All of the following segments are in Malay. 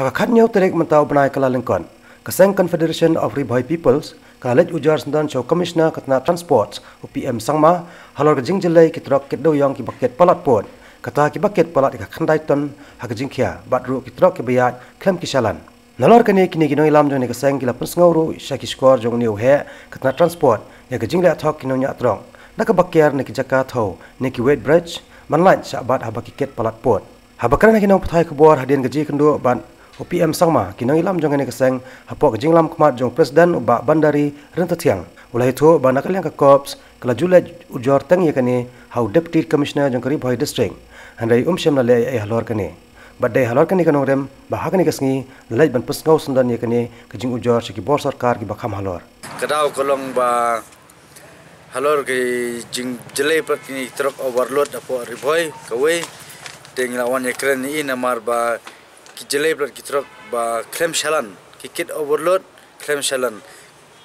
haka khat nyau terek mentau benai kala lengkon. Keseng confederation of riboy peoples kalej ujar sendan show commissioner katna transport upm sangma halor ke jingjelai kitrok kitdo yang ki baket palat pot kata ki baket palat ka khandai ton haka jingkhia batru kitrok ke bayat klem kisalan nalor kene kini kino ilam jone keseng kila pensngawru shaki skor jong niu he katna transport ya ke jingle athok kino nya trong nak bakyar ne ki jaka tho ne ki weight bridge manlait sabat habakiket palat pot Habakran kini orang petai kebuar hadian gaji kendu ban OPM Sangma kini ilam jong ini keseng hapok gejing lam kemat jong presiden ubak bandari renta tiang. Ulah itu ban nakal yang ke korps kala julet ujor teng ya kini hau deputy commissioner jong keri boy district. Handai um syam nale ay halor kini. Badai halor kini kan rem bahak kini kesengi nalai ban pesngau sundan ya kini gejing ujor siki bor sarkar ki bakam halor. Kedau kolong ba halor ke jing jelai plat kini truk overload apo riboy kawai teng lawan ye kren ni namar ba ki jelai blot ki trok ba klem shalan ki kit overload klem shalan.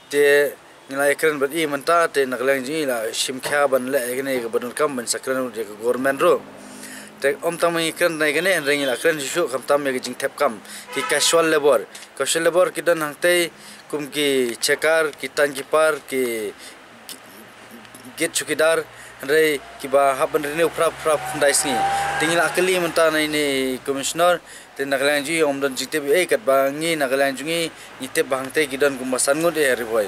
Te nila ekran bat i manta te naglang ji la shim kha ban la egne ga ban kam ban sakran ro ga government ro. Te om tam ekran na egne en ring la kran shu kham tam me jing thap kam. Ki casual labor casual labor ki dan hang hangte kum ki chekar ki tangi par ki get chukidar Andai kiba hab bandar ni upra upra fundai sini. Tinggal akali mentah ini komisioner. Dan nak lain juga om dan jite bi eh kat bangi nak lain juga ni te bang te gidan kumasan ngud eh riboy.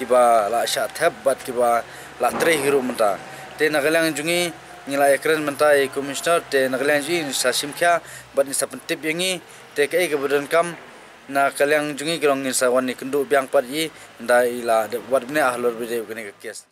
Kiba la syak tab bat kiba la tre hero mentah. Dan nak lain juga ni la ekran mentah komisioner. Nak lain juga sasim kya bat ni sapen tip yang ni. Te ke kebudan kam na kalian jungi kerong ni sawan ni kendu biang pat yi ndai la buat bne ahlor bide kene kes